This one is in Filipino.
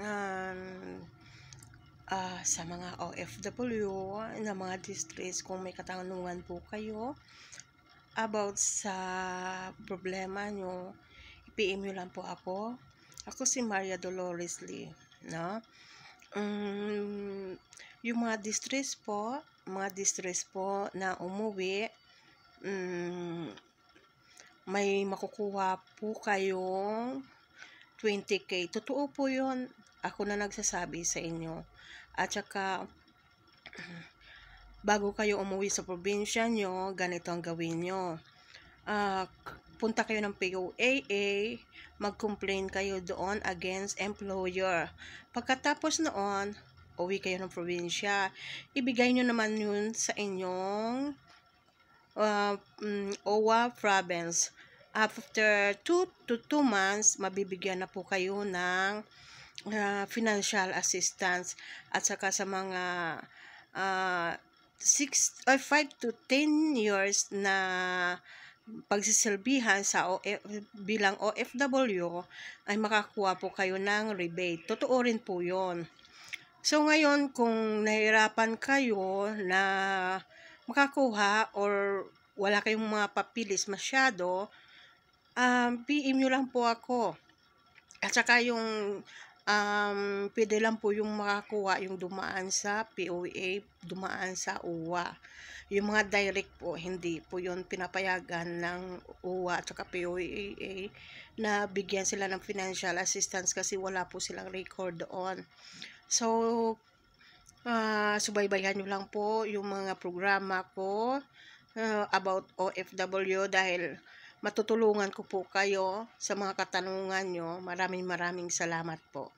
um, ah, sa mga OFW na mga distress kung may katanungan po kayo about sa problema nyo, i-PM nyo lang po ako. Ako si Maria Dolores Lee, no? Um, yung mga distress po, mga distress po na umuwi, um, may makukuha po kayong 20k. Totoo po yun. Ako na nagsasabi sa inyo. At saka, bago kayo umuwi sa probinsya nyo, ganito ang gawin nyo. Uh, punta kayo ng POAA, mag-complain kayo doon against employer. Pagkatapos noon, uwi kayo ng probinsya. Ibigay nyo naman yun sa inyong uh, um, OWA province. After 2 to 2 months, mabibigyan na po kayo ng uh, financial assistance at saka sa mga uh, 6 or 5 to 10 years na pagsisilbihan sa OF, bilang OFW ay makakuha po kayo ng rebate. Totoo rin po yon. So ngayon kung nahirapan kayo na makakuha or wala kayong mga papilis masyado, um, PM nyo lang po ako. At saka yung um, pwede lang po yung makakuha yung dumaan sa POA, dumaan sa UWA. Yung mga direct po, hindi po yun pinapayagan ng UWA at saka POA na bigyan sila ng financial assistance kasi wala po silang record doon. So, uh, subaybayan nyo lang po yung mga programa ko uh, about OFW dahil matutulungan ko po kayo sa mga katanungan nyo. Maraming maraming salamat po.